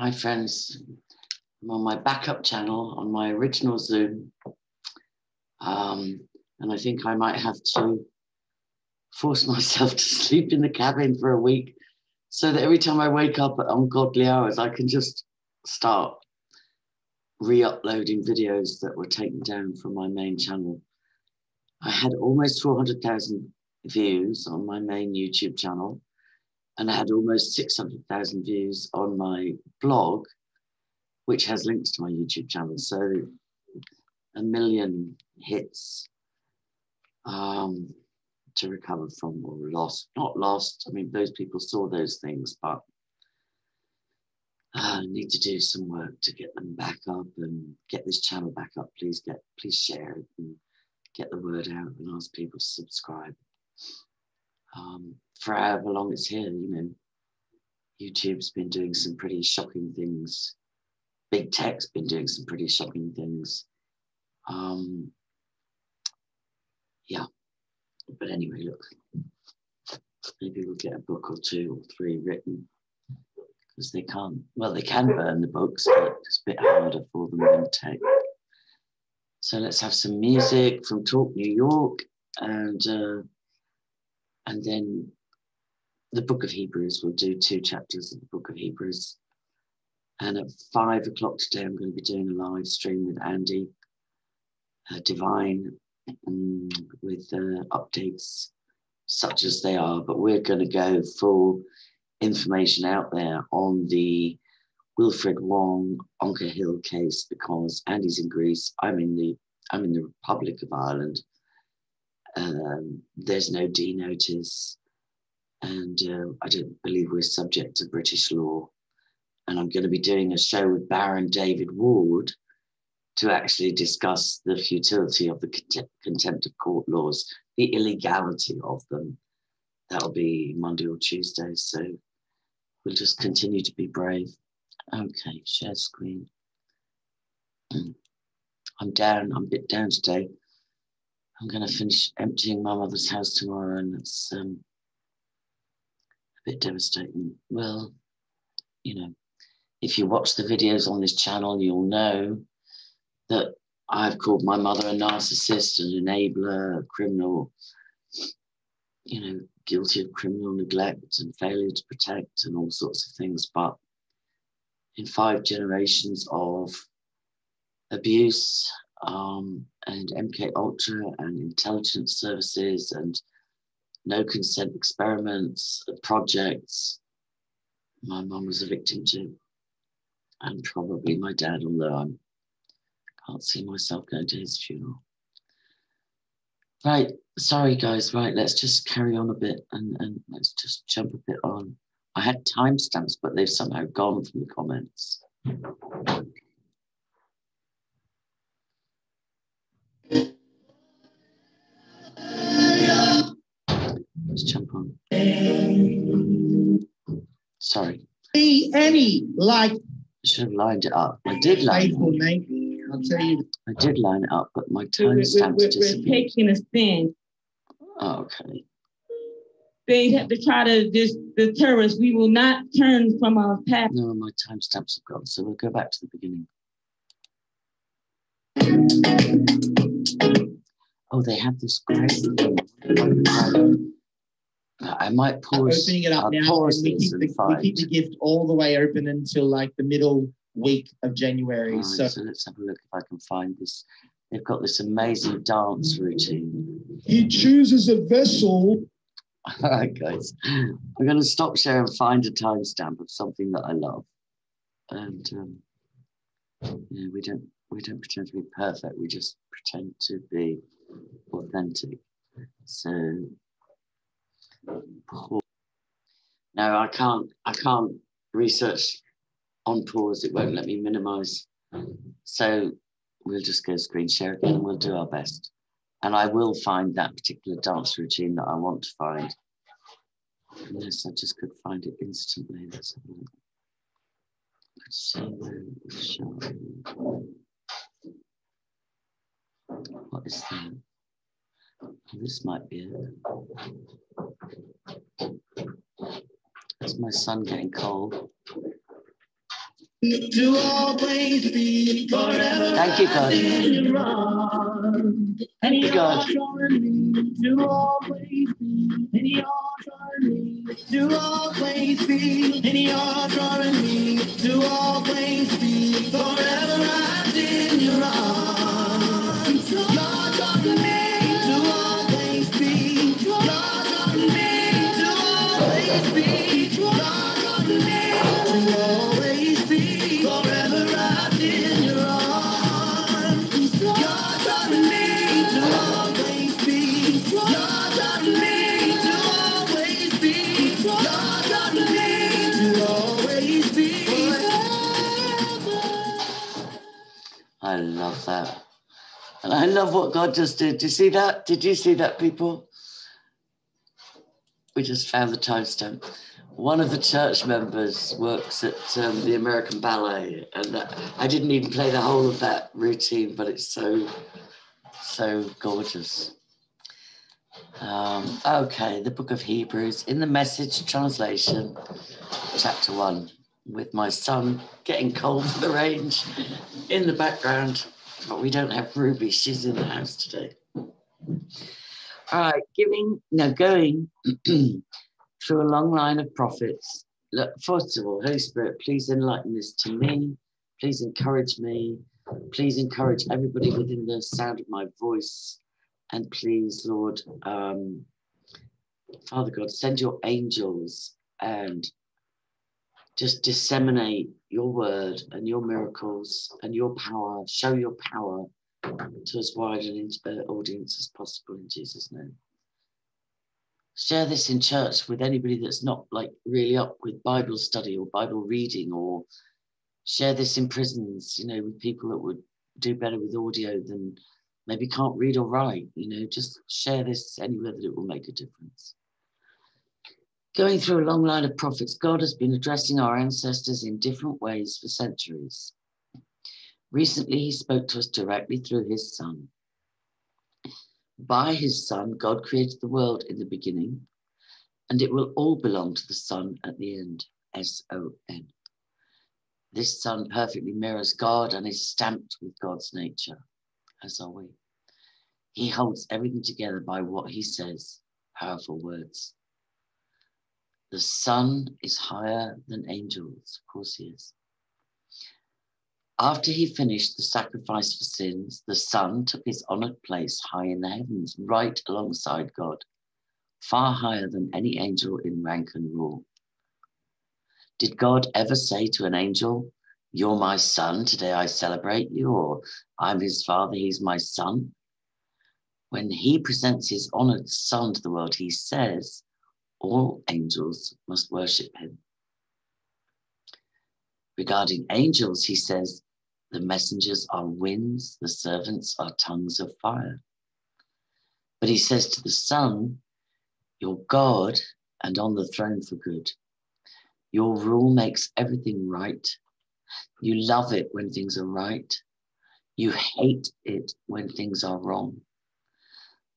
Hi, friends. I'm on my backup channel on my original Zoom. Um, and I think I might have to force myself to sleep in the cabin for a week so that every time I wake up at ungodly hours, I can just start re uploading videos that were taken down from my main channel. I had almost 400,000 views on my main YouTube channel and I had almost 600,000 views on my blog, which has links to my YouTube channel. So a million hits um, to recover from or lost. Not lost. I mean, those people saw those things, but I uh, need to do some work to get them back up and get this channel back up. Please get, please share it and get the word out and ask people to subscribe. Um, for however long it's here, you know, YouTube's been doing some pretty shocking things. Big tech's been doing some pretty shocking things. Um, yeah, but anyway, look, maybe we'll get a book or two or three written because they can't, well, they can burn the books, but it's a bit harder for them than tech. So let's have some music from TORCC New York and uh, and then the book of Hebrews. We'll do two chapters of the book of Hebrews. And at five o'clock today, I'm going to be doing a live stream with Andy uh, Divine um, with uh, updates such as they are. But we're going to go full information out there on the Wilfred Wong Onker Hill case because Andy's in Greece. I'm in the I'm in the Republic of Ireland. Um, there's no D notice and uh, I don't believe we're subject to British law. And I'm going to be doing a show with Baron David Ward to actually discuss the futility of the contempt of court laws, the illegality of them. That'll be Monday or Tuesday. So we'll just continue to be brave. Okay, share screen. I'm down, I'm a bit down today. I'm going to finish emptying my mother's house tomorrow, and it's um, bit devastating. Well, you know, if you watch the videos on this channel, you'll know that I've called my mother a narcissist, an enabler, a criminal, you know, guilty of criminal neglect and failure to protect and all sorts of things. But in five generations of abuse um, and MK Ultra and intelligence services and no consent experiments, projects. My mum was a victim to, and probably my dad, although I can't see myself going to his funeral. Right, sorry guys, right, let's just carry on a bit and, and let's just jump a bit on. I had timestamps, but they've somehow gone from the comments. Let's jump on. Sorry. Be any like. I should have lined it up. I did line faithful, mate. I'll tell you. I did line it up, but my timestamps we're, we're, we're taking a spin. Oh, okay. They have to try to just deter us. We will not turn from our path. No, my timestamps have gone, so we'll go back to the beginning. Oh, they have this great I might pause. Opening it up I'll now. We keep, the, we keep, the, gift all the way open until like the middle week of January. Right, so. so let's have a look if I can find this. They've got this amazing dance routine. He chooses a vessel. All right, guys. I'm going to stop share and find a timestamp of something that I love. And um, know, we don't we don't pretend to be perfect. We just pretend to be authentic. So no, I can't. I can't research on pause. It won't let me minimize. So we'll just go screen share again and we'll do our best. And I will find that particular dance routine that I want to find. Unless I just could find it instantly. Let's have a look. What is that? This might be it. That's my son getting cold. to always be forever. Thank you, God. And you, God. To always be in your me to always be in your drawing me to always be forever wrapped in your arms. You're drawing me I love what God just did. Did you see that? Did you see that, people? We just found the timestamp. One of the church members works at um, the American Ballet, and uh, I didn't even play the whole of that routine, but it's so, so gorgeous. Um, okay, the book of Hebrews in the message translation, chapter one, with my son getting cold for the range in the background. But we don't have Ruby, she's in the house today. All right, giving, no, going through a long line of prophets. Look, first of all, Holy Spirit, please enlighten this to me. Please encourage me. Please encourage everybody within the sound of my voice. And please, Lord, um, Father God, send your angels and just disseminate your word and your miracles and your power. Show your power to as wide an uh, audience as possible in Jesus' name. Share this in church with anybody that's not like really up with Bible study or Bible reading, or share this in prisons, you know, with people that would do better with audio than maybe can't read or write. You know, just share this anywhere that it will make a difference. Going through a long line of prophets, God has been addressing our ancestors in different ways for centuries. Recently, he spoke to us directly through his son. By his son, God created the world in the beginning, and it will all belong to the son at the end. S O N. This son perfectly mirrors God and is stamped with God's nature, as are we. He holds everything together by what he says, powerful words. The Son is higher than angels. Of course, he is. After he finished the sacrifice for sins, the Son took his honored place high in the heavens, right alongside God, far higher than any angel in rank and rule. Did God ever say to an angel, You're my son, today I celebrate you, or I'm his father, he's my son? When he presents his honored son to the world, he says, all angels must worship him. Regarding angels, he says, the messengers are winds, the servants are tongues of fire. But he says to the Son, You're God and on the throne for good. Your rule makes everything right. You love it when things are right. You hate it when things are wrong.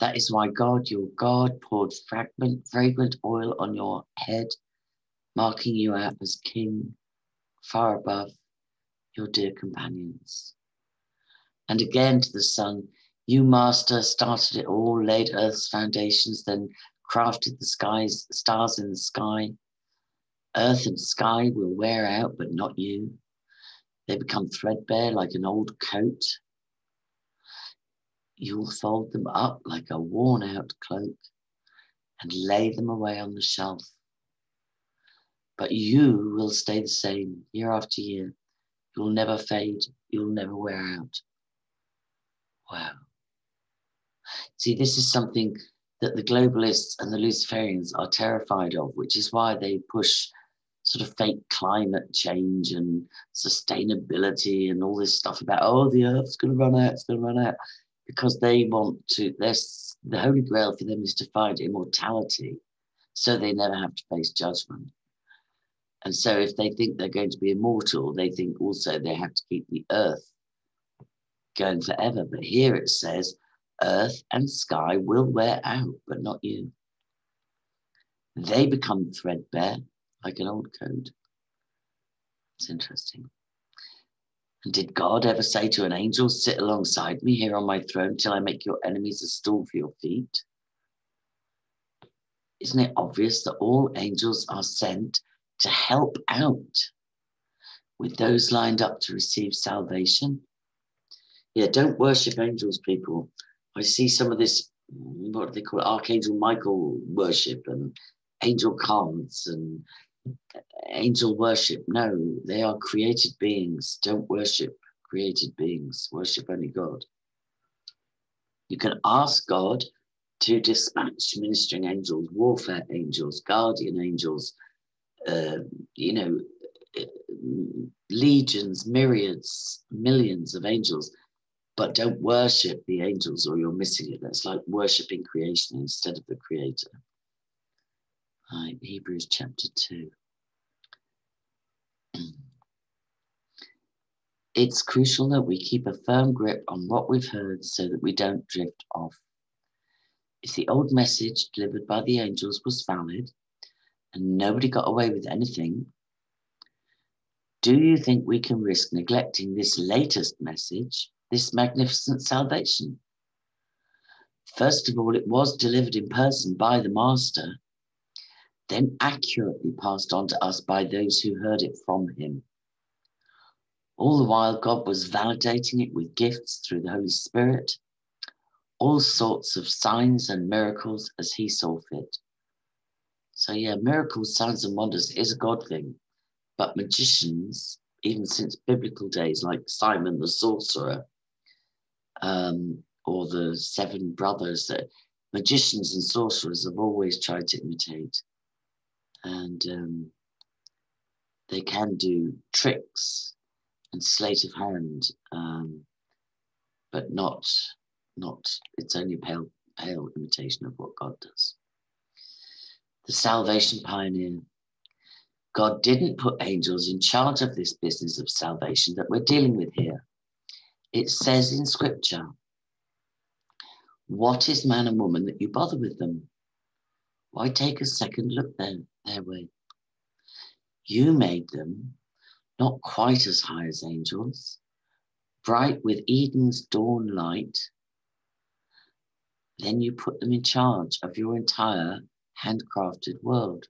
That is why God, your God, poured fragrant oil on your head, marking you out as king, far above your dear companions. And again to the Son, you, Master, started it all, laid earth's foundations, then crafted the skies, stars in the sky. Earth and sky will wear out, but not you. They become threadbare like an old coat. You'll fold them up like a worn out cloak and lay them away on the shelf. But you will stay the same year after year. You'll never fade. You'll never wear out. Wow. See, this is something that the globalists and the Luciferians are terrified of, which is why they push sort of fake climate change and sustainability and all this stuff about, oh, the earth's going to run out, it's going to run out, because they want to, the holy grail for them is to find immortality so they never have to face judgment. And so if they think they're going to be immortal, they think also they have to keep the earth going forever. But here it says, earth and sky will wear out, but not you. They become threadbare like an old coat. It's interesting. And did God ever say to an angel, Sit alongside me here on my throne till I make your enemies a stool for your feet? Isn't it obvious that all angels are sent to help out with those lined up to receive salvation? Yeah, don't worship angels, people. I see some of this, what do they call it, Archangel Michael worship and angel cards and angel worship. No, they are created beings. Don't worship created beings, worship only God. You can ask God to dispatch ministering angels, warfare angels, guardian angels, uh, you know, legions, myriads, millions of angels, but don't worship the angels or you're missing it. That's like worshiping creation instead of the creator. Right, Hebrews chapter 2. It's crucial that we keep a firm grip on what we've heard so that we don't drift off. If the old message delivered by the angels was valid and nobody got away with anything, do you think we can risk neglecting this latest message, this magnificent salvation? First of all, it was delivered in person by the Master, then accurately passed on to us by those who heard it from him. All the while, God was validating it with gifts through the Holy Spirit, all sorts of signs and miracles as He saw fit. So, yeah, miracles, signs, and wonders is a God thing. But magicians, even since biblical days, like Simon the sorcerer, um, or the seven brothers, that magicians and sorcerers have always tried to imitate. And um, they can do tricks and sleight of hand, um, but not not it's only a pale pale imitation of what God does. The salvation pioneer. God didn't put angels in charge of this business of salvation that we're dealing with here. It says in scripture, What is man and woman that you bother with them? Why take a second look their, their way? You made them not quite as high as angels, bright with Eden's dawn light, then you put them in charge of your entire handcrafted world.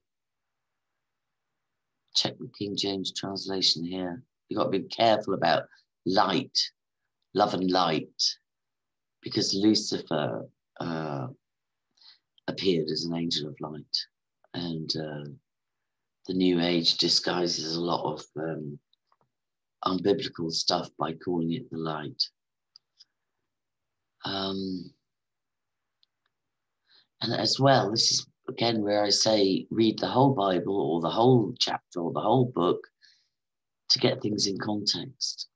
Check the King James translation here. You've got to be careful about light, love and light, because Lucifer uh, appeared as an angel of light. And uh, the New Age disguises a lot of um, unbiblical stuff by calling it the light. Um, and as well, this is again where I say read the whole Bible or the whole chapter or the whole book to get things in context.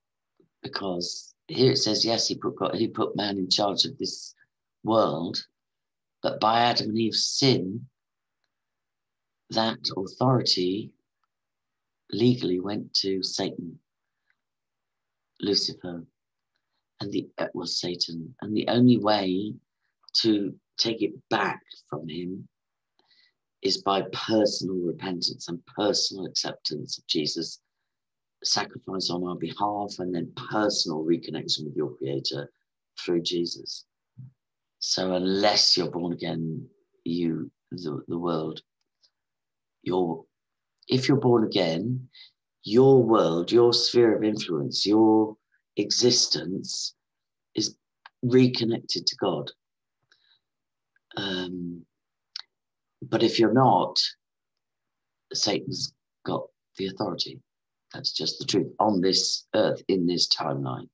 Because here it says, yes, he put God, he put man in charge of this world, but by Adam and Eve's sin, that authority legally went to Satan, Lucifer, and the uh, it was Satan. And the only way to take it back from him is by personal repentance and personal acceptance of Jesus' sacrifice on our behalf, and then personal reconnection with your Creator through Jesus. So, unless you're born again, you the, the world your if you're born again, your world, your sphere of influence, your existence is reconnected to God. Um, but if you're not, Satan's got the authority. That's just the truth on this earth, in this timeline.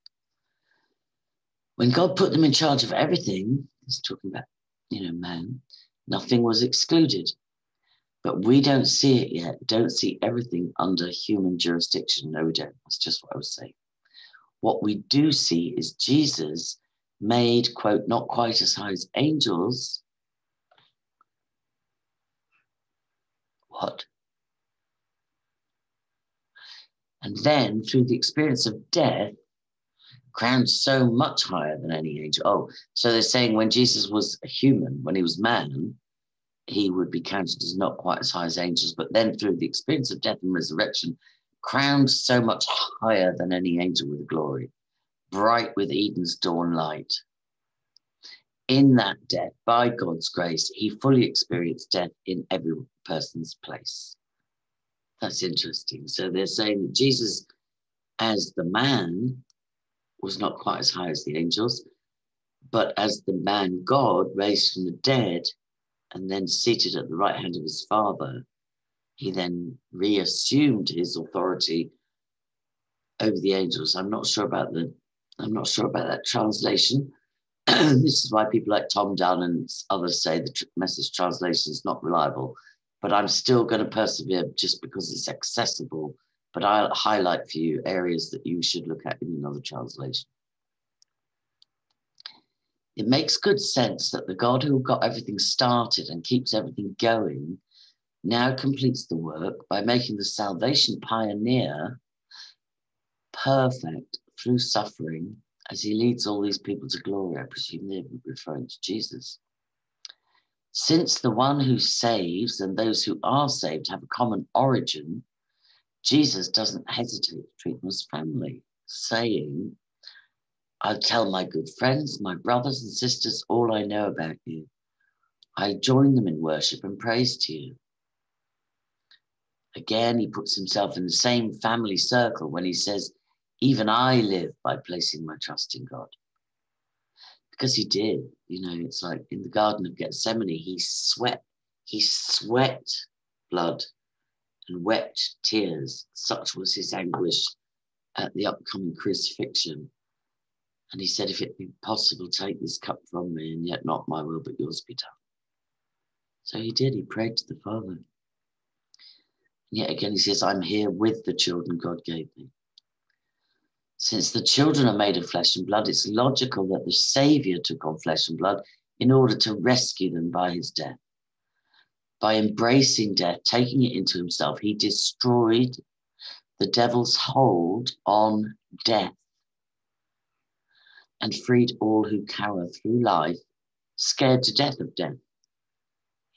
When God put them in charge of everything, he's talking about, you know, man, nothing was excluded. But we don't see it yet, don't see everything under human jurisdiction. No, we don't. That's just what I was saying. What we do see is Jesus made, quote, not quite as high as angels. What? And then through the experience of death, crowned so much higher than any angel. Oh, so they're saying when Jesus was a human, when he was man, he would be counted as not quite as high as angels, but then through the experience of death and resurrection, crowned so much higher than any angel with glory, bright with Eden's dawn light. In that death, by God's grace, he fully experienced death in every person's place. That's interesting. So they're saying that Jesus, as the man, was not quite as high as the angels, but as the man God raised from the dead and then seated at the right hand of his Father, he then reassumed his authority over the angels. I'm not sure about the, I'm not sure about that translation. this is why people like Tom Dunn and others say the tr- message translation is not reliable. But I'm still going to persevere just because it's accessible. But I'll highlight for you areas that you should look at in another translation. It makes good sense that the God who got everything started and keeps everything going now completes the work by making the salvation pioneer perfect through suffering as he leads all these people to glory. I presume they're referring to Jesus. Since the one who saves and those who are saved have a common origin, Jesus doesn't hesitate to treat them as family, saying, I'll tell my good friends, my brothers and sisters, all I know about you. I join them in worship and praise to you. Again, he puts himself in the same family circle when he says, Even I live by placing my trust in God. Because he did, you know, it's like in the Garden of Gethsemane, he sweat, he sweat blood and wept tears. Such was his anguish at the upcoming crucifixion. And he said, If it be possible, take this cup from me, and yet not my will, but yours be done. So he did. He prayed to the Father. And yet again, he says, I'm here with the children God gave me. Since the children are made of flesh and blood, it's logical that the Savior took on flesh and blood in order to rescue them by his death. By embracing death, taking it into himself, he destroyed the devil's hold on death and freed all who cower through life, scared to death of death.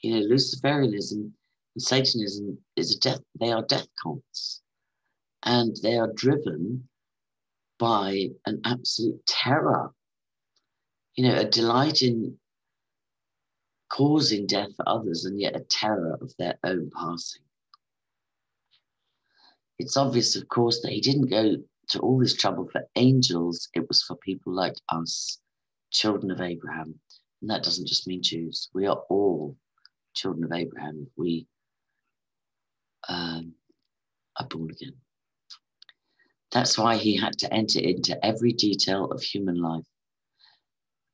You know, Luciferianism and Satanism is a death, they are death cults. And they are driven by an absolute terror, you know, a delight in causing death for others and yet a terror of their own passing. It's obvious, of course, that he didn't go to all this trouble for angels, it was for people like us, children of Abraham. And that doesn't just mean Jews. We are all children of Abraham. We um, are born again. That's why he had to enter into every detail of human life.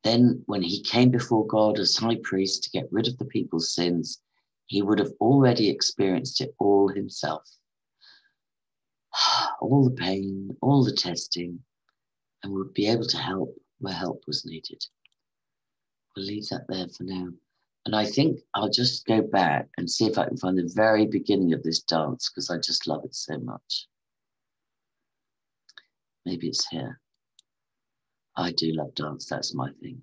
Then, when he came before God as high priest to get rid of the people's sins, he would have already experienced it all himself. All the pain, all the testing, and would be able to help where help was needed. We'll leave that there for now. And I think I'll just go back and see if I can find the very beginning of this dance because I just love it so much. Maybe it's here. I do love dance, that's my thing.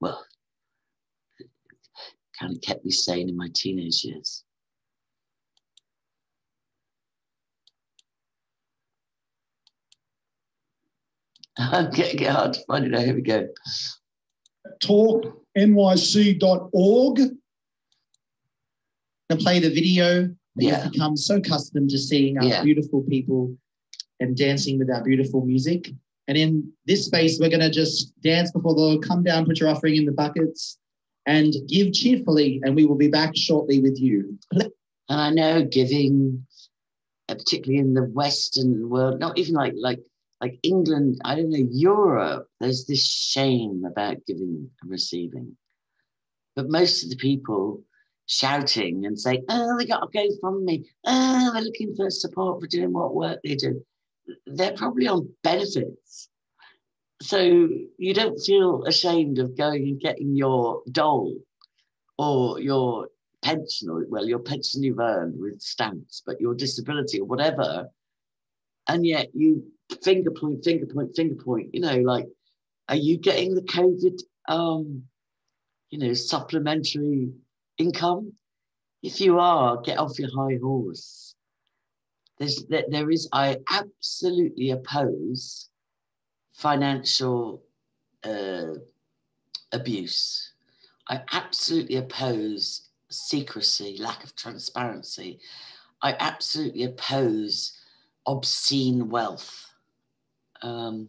Well, it kind of kept me sane in my teenage years. I'm getting hard to find it. Here we go. talknyc.org and play the video. Yeah. You've become so accustomed to seeing our Yeah. beautiful people and dancing with our beautiful music. And in this space, we're going to just dance before the Lord. Come down, put your offering in the buckets, and give cheerfully. And we will be back shortly with you. And I know giving, uh, particularly in the Western world, not even like like like England, I don't know, Europe, there's this shame about giving and receiving. But most of the people shouting and saying, oh, they got from me. Oh, they're looking for support for doing what work they do. They're probably on benefits. So you don't feel ashamed of going and getting your dole or your pension, or well, your pension you've earned with stamps, but your disability or whatever, and yet you finger point, finger point, finger point. You know, like, are you getting the COVID, um, you know, supplementary income? If you are, get off your high horse there's there, there is I absolutely oppose financial uh, abuse. I absolutely oppose secrecy, lack of transparency. I absolutely oppose obscene wealth. Um,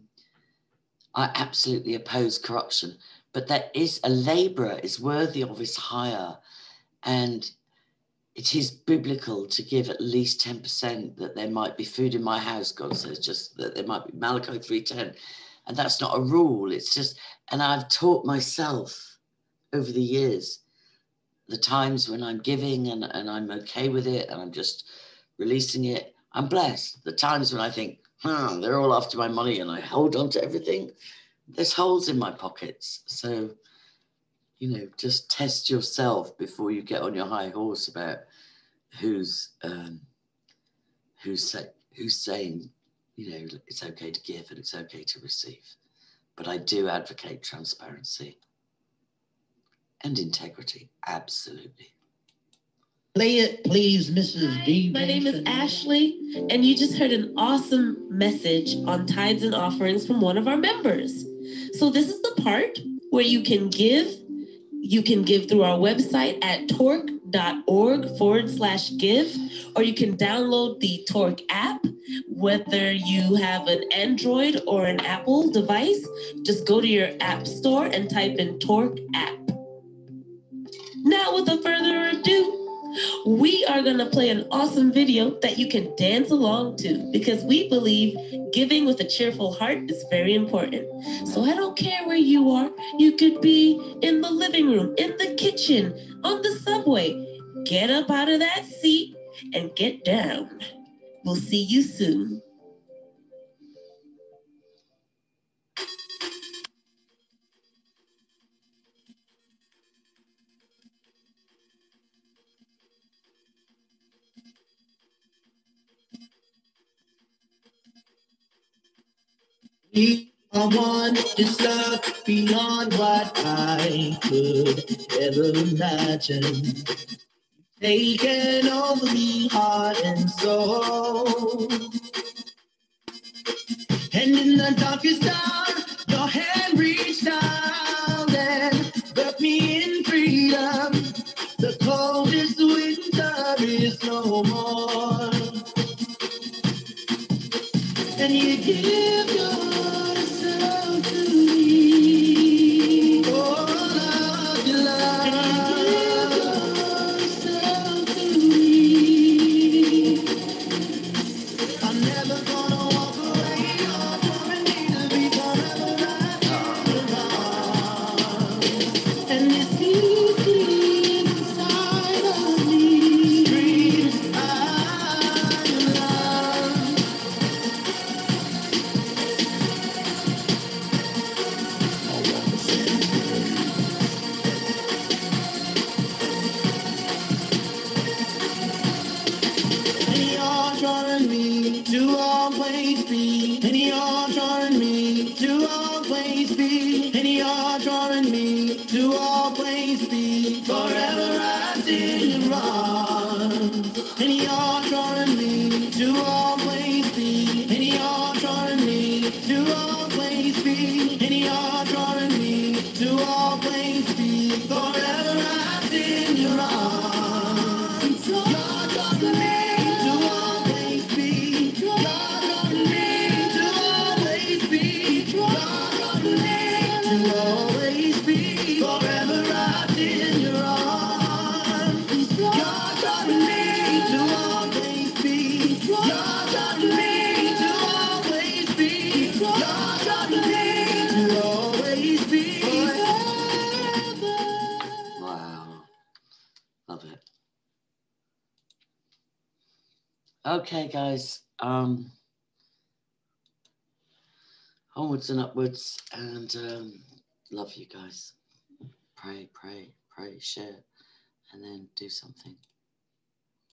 I absolutely oppose corruption, but there is a laborer is worthy of his hire, and it is biblical to give at least 10% that there might be food in my house, God says, just that there might be Malachi 3.10. And that's not a rule. It's just, and I've taught myself over the years the times when I'm giving and, and I'm okay with it and I'm just releasing it. I'm blessed. The times when I think, hmm, they're all after my money and I hold on to everything, there's holes in my pockets. So you know, just test yourself before you get on your high horse about who's um, who's say, who's saying, you know, it's okay to give and it's okay to receive. But I do advocate transparency and integrity, absolutely. Play it, please, Mrs. D. My name is Ashley, and you just heard an awesome message on tithes and offerings from one of our members. So, this is the part where you can give you can give through our website at torque.org forward slash give, or you can download the TORCC app. Whether you have an Android or an Apple device, just go to your app store and type in TORCC app. Now, without further ado, we are going to play an awesome video that you can dance along to because we believe giving with a cheerful heart is very important. So I don't care where you are. You could be in the living room, in the kitchen, on the subway. Get up out of that seat and get down. We'll see you soon. Are one, this love beyond what I could ever imagine. Taken over me, heart and soul. And in the darkest hour, your hand reached out and wrapped me in freedom. The coldest winter is no more. And you give yourself guys. Um, onwards and upwards, and um, love you guys. Pray, pray, pray, share, and then do something.